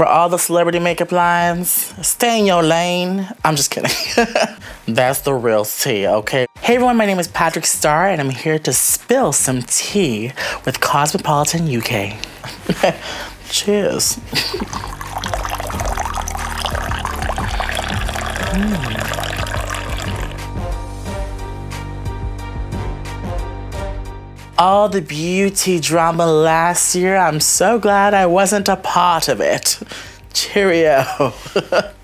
For all the celebrity makeup lines, stay in your lane. I'm just kidding. That's the real tea, okay? Hey everyone, my name is Patrick Starrr and I'm here to spill some tea with Cosmopolitan UK. Cheers. mm. All the beauty drama last year. I'm so glad I wasn't a part of it. Cheerio.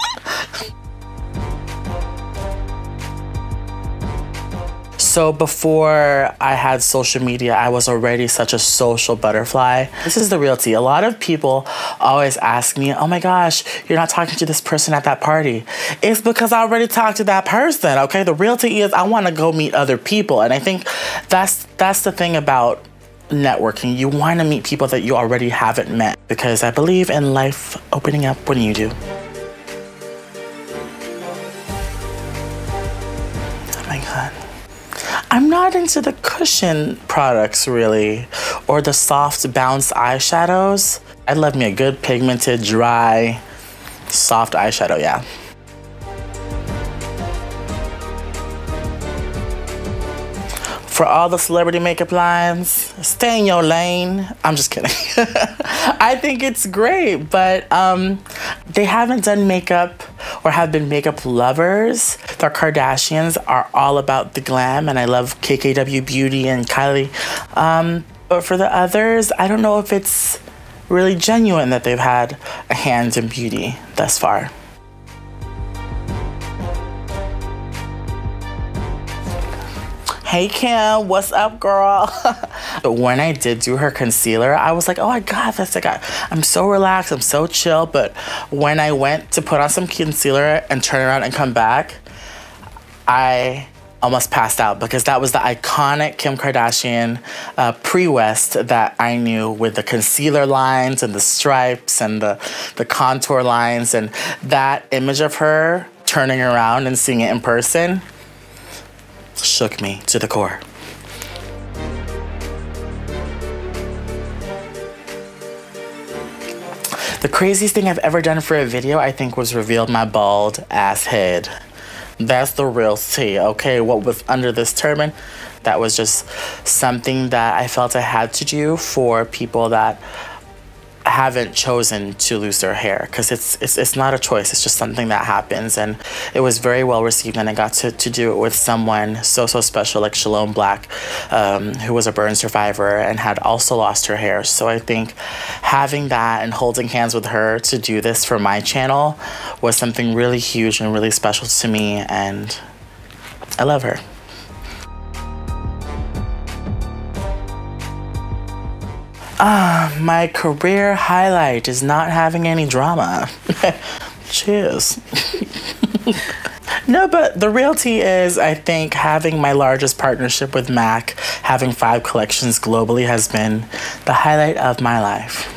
So before I had social media, I was already such a social butterfly. This is the real tea. A lot of people always ask me, oh my gosh, you're not talking to this person at that party. It's because I already talked to that person, okay? The real tea is I wanna go meet other people. And I think that's, that's the thing about networking. You wanna meet people that you already haven't met because I believe in life opening up when you do. Oh my God. I'm not into the cushion products really, or the soft bounce eyeshadows. I love me a good pigmented, dry, soft eyeshadow, yeah. for all the celebrity makeup lines, stay in your lane. I'm just kidding. I think it's great, but um, they haven't done makeup or have been makeup lovers. The Kardashians are all about the glam, and I love KKW Beauty and Kylie. Um, but for the others, I don't know if it's really genuine that they've had a hand in beauty thus far. hey Kim, what's up, girl? But when I did do her concealer, I was like, oh my God, that's like, I'm so relaxed, I'm so chill. But when I went to put on some concealer and turn around and come back, I almost passed out because that was the iconic Kim Kardashian uh, pre-West that I knew with the concealer lines and the stripes and the, the contour lines. And that image of her turning around and seeing it in person, shook me to the core. The craziest thing I've ever done for a video, I think, was revealed my bald ass head. That's the real tea, okay? What was under this turban, that was just something that I felt I had to do for people that haven't chosen to lose their hair because it's, it's it's not a choice it's just something that happens and it was very well received and I got to, to do it with someone so so special like Shalom Blac um, who was a burn survivor and had also lost her hair so I think having that and holding hands with her to do this for my channel was something really huge and really special to me and I love her. Ah, my career highlight is not having any drama. Cheers. no, but the real tea is I think having my largest partnership with MAC, having five collections globally, has been the highlight of my life.